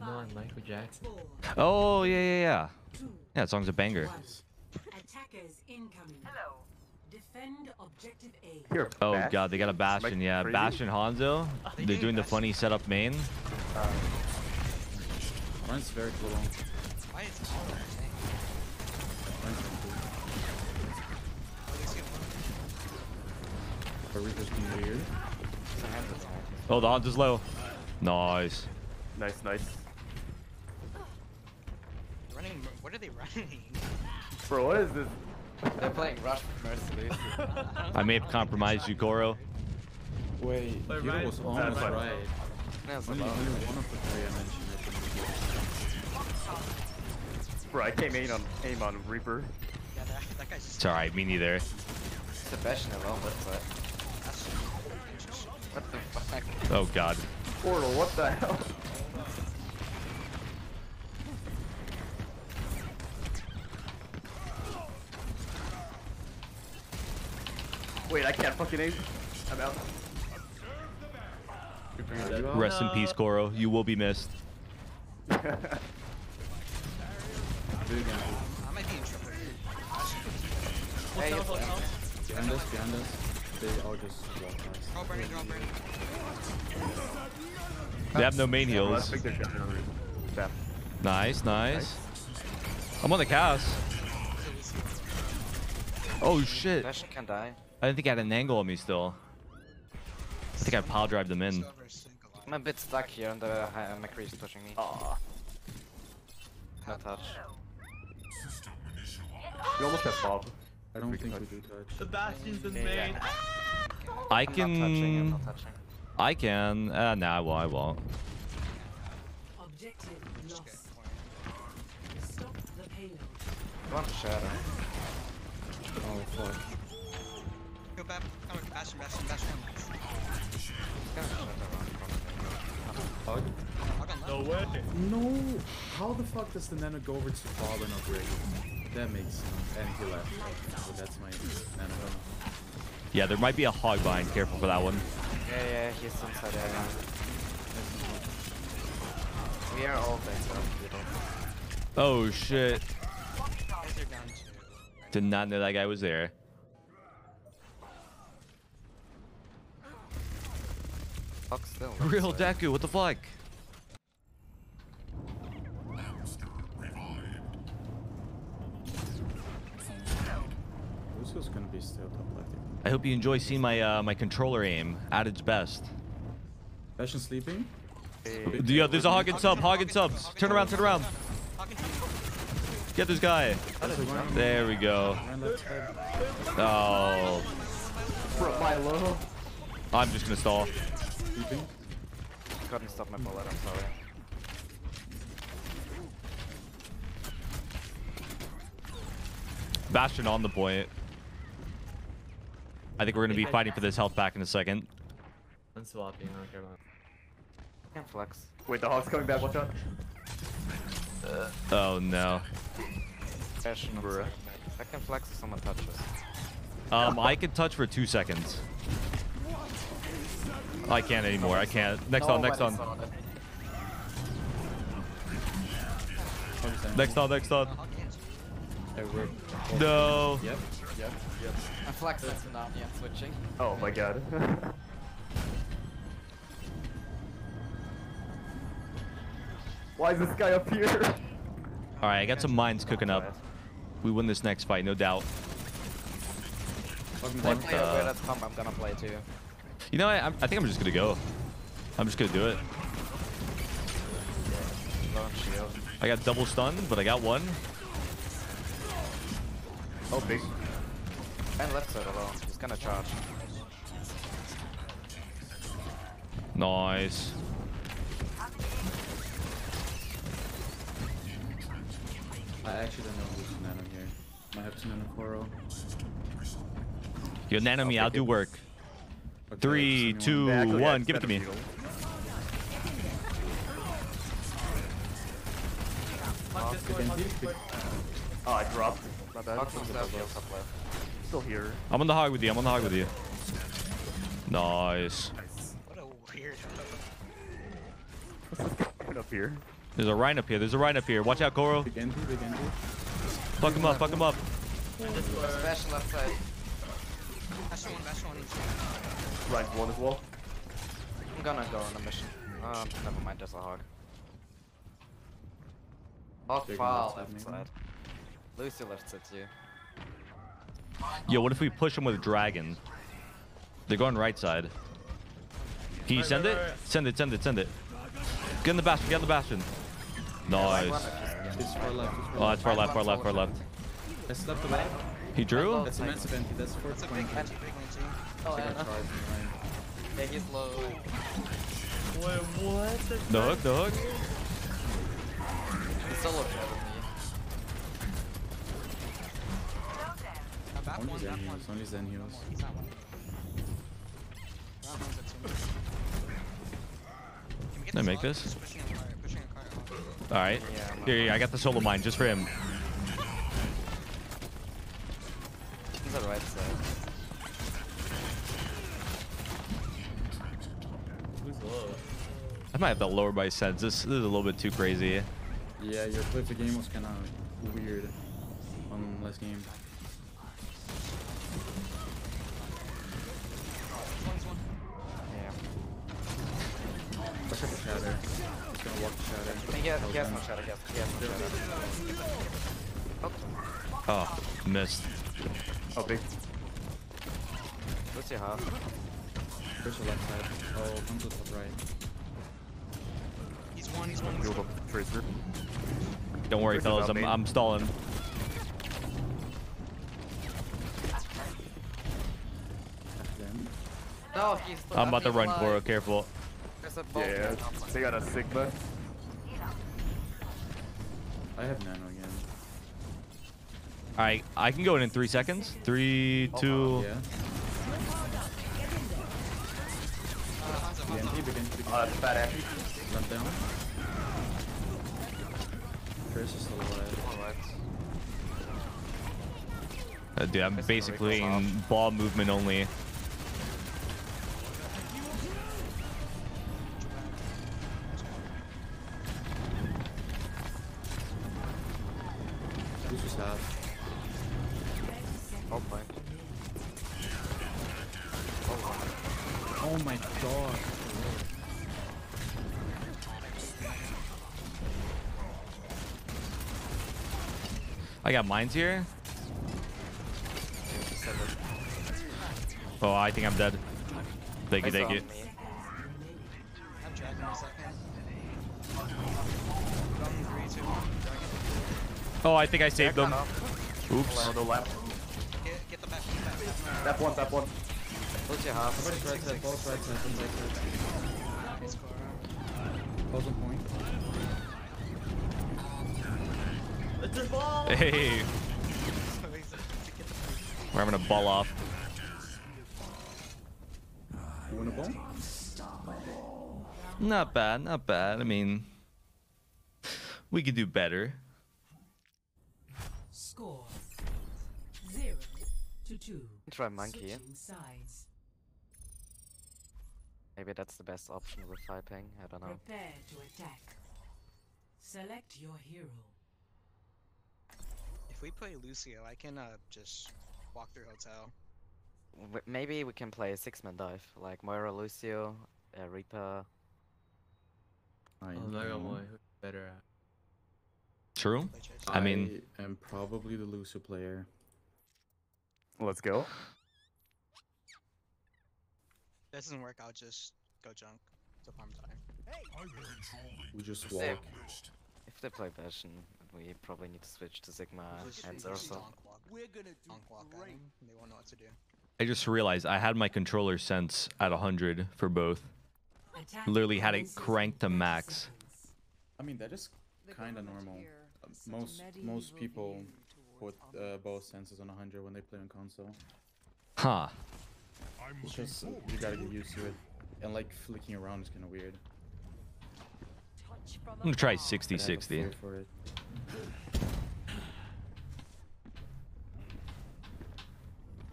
No, I'm Michael Jackson. Oh yeah, yeah, yeah. Yeah, that song's a banger. Attackers incoming. Hello. Defend objective A. Here. Oh Bash. god, they got a Bastion. Yeah, crazy? Bastion Hanzo. They They're do doing the funny setup main. Uh, mine's very cool. Why is it all the same? Mine's very cool. At least get one. Are we just being weird? Oh, the Hanzo's low. Nice. Nice, nice. Running. What are they running? Bro, what is this? They're playing Rush Mercenaries. I may have compromised you, Goro. Wait, Wait, Hero right. was almost fine. right. That's Only, only one of the three I mentioned. I think. Bro, I came aim on aim on Reaper. Yeah, that, that guy's. It's alright, me neither. Sebastian alone, but but what the fuck? Oh god. Portal, what the hell? Wait, I can't fucking aim. I'm out. Are you out? Rest in peace, Goro. You will be missed. Do it again. I might be in trouble. Hey, Hold it's on, hold on. Behind us, behind us. They all just walk past. They're burning. They're burning. They have no main Well, heals. let's think they're shot over. Bam. Nice, nice. I'm on the cast. Oh shit. Sebastian can die. I didn't think I had an angle on me still. I think I pile drive them in. I'm a bit stuck here and the uh, McCree is pushing me. Aw. No touch. We almost have Bob. I don't We think can we do touch. The Bastion's in Yeah, main. yeah. I I'm not touching, I'm can. not touching. I can. Uh, nah, I won't. I won't. Objective lost. Stop the payload. I want to shadow. Oh fuck. Go back. Come on, Bastion, Bastion, Bastion. It's gonna. Hug? Hog on left. No way. No! How the fuck does the nano go over to Fall and upgrade? That makes sense. And he left. So that's my nano. Yeah, there might be a hog behind. Careful for that one. Yeah, yeah, he's inside area. We are all dead, so we. Oh shit. Guys are down two. Did not know that guy was there. Fuck still. Real Deku, what the fuck? Who's just gonna be still top left? I hope you enjoy seeing my uh, my controller aim at its best. Bastion sleeping? Yeah, there's a hog and sub, hog and subs. Turn around, turn around. Get this guy. That's a one. There we go. One left side. Oh, Bro, my low. I'm just gonna stall. Sleeping? Couldn't stop my bullet, I'm sorry. Bastion on the point. I think we're gonna be fighting for this health back in a second. I'm swapping. I don't care about. I can flex. Wait, the hog's coming back. Watch out. Oh no. Bastion on Bruh. side. I can flex if someone touches. Um, I can touch for two seconds. I can't anymore. I can't. Next on, next on, Nobody saw it. Understand. next on, next on. Hey, we're- No. Yep. Yep. Yep. I'm flexing now, yeah, switching. Oh my god. Why is this guy up here? All right, I got some mines cooking up. We win this next fight, no doubt. Fucking They What play the- a weird at pump, I'm gonna play too. You know, I, I'm- I think I'm just gonna go. I'm just gonna do it. Low on shield. I got double stun, but I got one. Oh, big. And left side alone. He's gonna charge. Nice. I actually don't know who's nano here. Might have to nano Koro. Yo, nano me, I'll I'll do it. work. Okay, Three, does two, anyone- They actually one. had Give it to me. Venom Beetle. Fuck this Again, one. he- he- Oh, I dropped. My bad. Fuck from south, heals up left. Still here. I'm on the hog with you. I'm on the hog with you. Nice. What a weird. Coming up here. There's a Rein up here. There's a Rein up here. Watch out, Goro. Big Envy, big Envy. Fuck him up. Fuck him up. Bastion left side. Bastion one, Bastion one. Rank one as well. I'm gonna go on a mission. Um, never mind, there's a hog. Hog Big fall left side, left maybe. side. Lucy left side too. Yo, what if we push him with Dragon? They're going right side. Can you Right, send right, it? right, right. Send it, send it, send it. Get in the bastion, get in the bastion. Nice. It's far left. It's Oh, it's far left, far left, far left. left. That's left away. He drew? That's a massive Envy. That's for It's a big one, big one too. Oh, Take yeah, a yeah, he's low. Wait, what? The hook, the hook. He's solo kill with me. Only Zen heals. Only Zen heals. He's not one. Round one's at two. Can we get Can I make this? Just pushing a cart, pushing a cart. All right. Yeah, I'm Here, here, I got the solo mine just for him. He's on the right side. Who's low? I might have to lower my sense. This, this is a little bit too crazy. Yeah, your play of the game was kind of weird on last game. Yeah. Watch out for Shatter. He's gonna walk the Shatter. He has, he has no was shadow, he has, he has no shadow. Oh, Oh, missed. Oh, big. Lucy half. Push the left side. Oh, come to the top right. He's one, he's one, he's one. up Tracer. Don't worry, Where's fellas. I'm. I'm stalling. No, he's still I'm about to run, alive. Goro. Careful. There's a Yeah, on top of they got a Sigma. I have Nano again. All right, I can go in in three seconds. Three, two. Yeah. Uh. Chris is still alive. Dude, I'm basically in ball movement only. Oh, point. Oh my god. I got mines here. Oh, I think I'm dead. Thank you, thank you. on me. I'm dragging in a second. Gun three, two, one. Dragon. Oh, I think I saved them. Oops. Tap one, tap one. Lucy half. Somebody's right side, both right side, both right side. Nice Goro. Pulse on point. It's a ball! Hey, So he's to get the we're having a ball off. You want a ball? Not bad, not bad. I mean, we could do better. Score zero to two. Try monkey. Sides. Maybe that's the best option with Ping. I don't know. Prepare to attack. Select your hero. If we play Lucio, I can uh just walk through hotel. W- Maybe we can play a six-man dive, like Moira, Lucio, uh, Reaper. I oh, know. better at. True. I, I mean, I'm probably the Lucio player. Let's go. If this doesn't work, I'll just go junk to farm time. We just Same. walk. If they play Bastion, we probably need to switch to Sigma Just- and just Ursa. We're gonna do donk walk at 'em, They won't know what to do. I just realized I had my controller sense at 100 for both. Attack Literally had it commences cranked to max. I mean, that is kind of normal. Uh, most most people put uh, both senses on 100 when they play on console. Huh. It's just you gotta get used to it. And like flicking around is kind of weird. I'm gonna try But I 60-60. feel for it.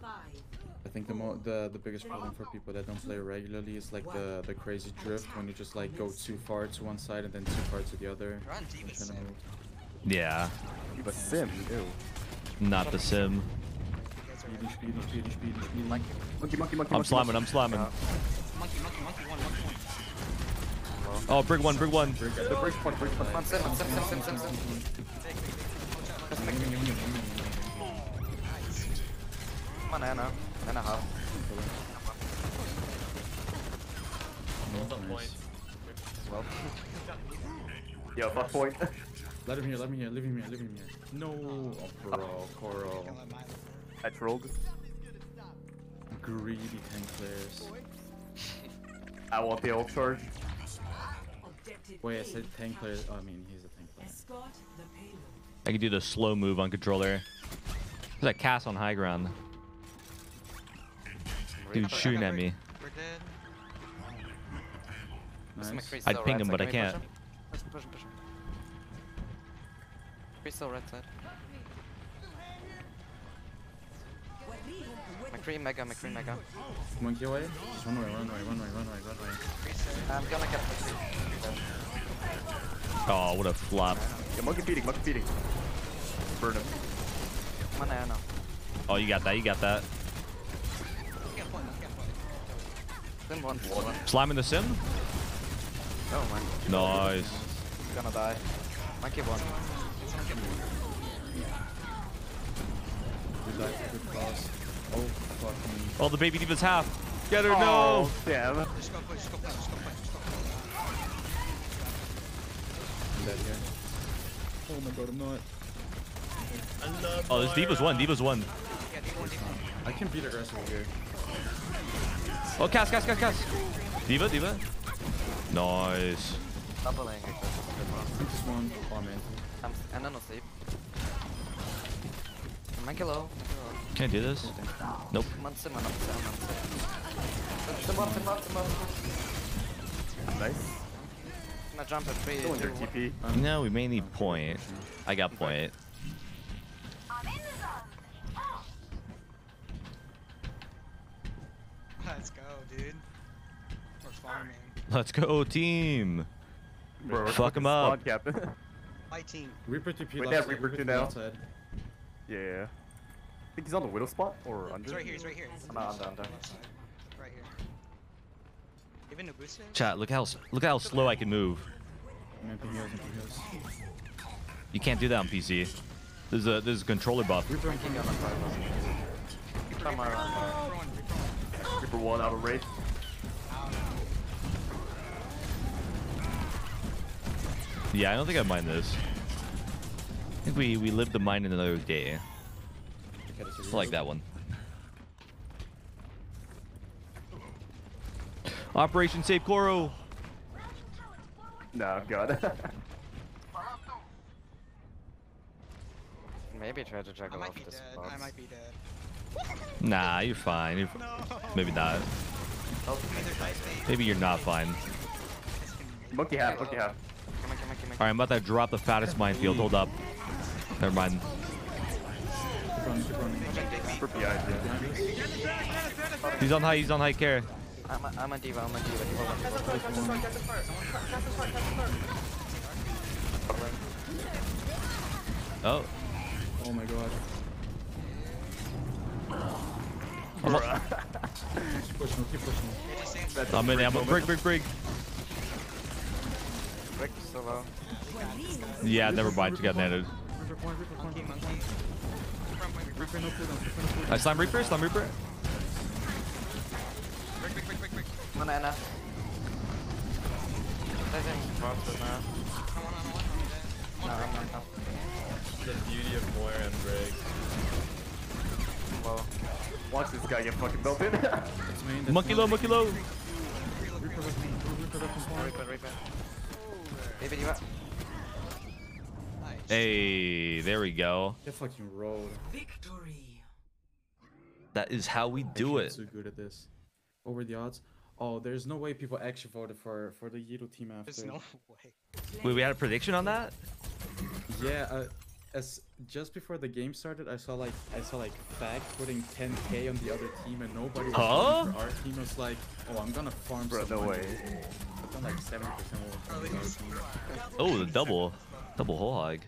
Five, I think the mo the the biggest problem for people that don't play regularly is like the the crazy drift when you just like go too far to one side and then too far to the other. You're on and D.Va kinda Sim. move. Yeah, But sim, ew. Not the sim. I'm slamming, I'm slamming. Oh, brig one, brig one. The? Well, Yo, fuck point. Let him here, let him here, leave him here, leave him here. No, oh, bro, Coral. Can't I trolled. Greedy tank players. I want the ult charge. Wait, I A. said tank players. Oh, I mean, he's a tank player. Escort the payload. I can do the slow move on controller. There's that cast on high ground. Dude shooting at me. We're dead. Mr. Nice. I'd ping him, but I Can we push can't. Push him, push him, push him. McCree still right side. McCree mega, McCree mega. Monkey away. Just run away, run away, run away, run away, run away. I'm gonna get McCree. Oh, what a flop. Yeah, monkey feeding, monkey feeding. Burn him. One Ana. Oh, you got that, you got that. Monkey on point, monkey on point. Sim one. Sim one. Slime in the sim? Oh man. Nice. He's gonna die. Monkey one. Good luck, good. Oh, fuck me. Oh, the baby D.Va's half. Get her, Oh, no! damn. Just go point, just go point, just go point, just go point. I'm dead here. Oh my god, I'm not. I love Oh, this D.Va's one, D.Va's one. Yeah, D.Va one, D.Va. I can beat aggressive here. Oh, cast, cast, cast, cast. D.Va, D.Va. Nice. Doubling. Good one. Just one. Oh man. I'm and then no sleep. Monkey low. Can't do this. Nope. Nice. I'm gonna jump at three. Still in your two, one. No, we may need point. I got point. Let's go, dude. We're farming. Let's go, team. Bro, we're Fuck fucking him up. squad captain. My team. Reaper TP Wait, left they have Reaper Reaper too TP now? left side. Yeah. I think he's on the widow spot or under. He's right here, he's right here. I'm not under, under. Left. Right here. Even Nubusa? Chat, look how look how slow I can move. Man, ping heals, ping heals. You can't do that on PC. There's a there's a controller buff. Reaper, King on the side. Come on. Reaper one, Reaper one. Reaper one out of race. Yeah, I don't think I mind this. I think we we live the mine in another day. Okay, this is I like that one. Operation Save Koro. No, God. Maybe try to I juggle might off be the dead. spots. I might be dead. Nah, you're fine. You're, No. maybe not. Either dive bait. Maybe you're not fine. monkey half, monkey half. Come on, come on, come on. All right, I'm about to drop the fattest minefield. Hold up. Never mind. Keep running, keep running. Super PI, yeah. He's on high. He's on high care. I'm a, I'm a diva, I'm a diva. diva one. Oh, Oh my god. Keep pushing, keep pushing. That's I'm in. a I'm a freak break, break, break. Rick, so low. Yeah, never mind. You got netted. Reaper point, Reaper point. Monkey, monkey. Front point, Reaper. Reaper no cooldown, Reaper no cooldown. I slam Reaper. Slam Reaper. I think now. On, I'm not. The beauty of Moira and Brig. Low. Watch this guy get fucking belted. That's main, that's Monkey main. low. Monkey low. Reaper left point, Reaper left point. Reaper, Reaper. Baby D.Va. Nice. Hey, there we go. Get fucking rolled. Victory. That is how we do Actually, I'm it. So good at this. What were the odds? Oh, there's no way people actually voted for for the Yido team after. There's no way. Wait, we had a prediction on that? Yeah, uh, as just before the game started, I saw like I saw like Fag putting 10k on the other team and nobody was Huh? going for our team. I was like, oh, I'm gonna farm Bro, some no way. I've done like 70% more. Bro, farming he's- our team. Oh, the double. Double whole hog.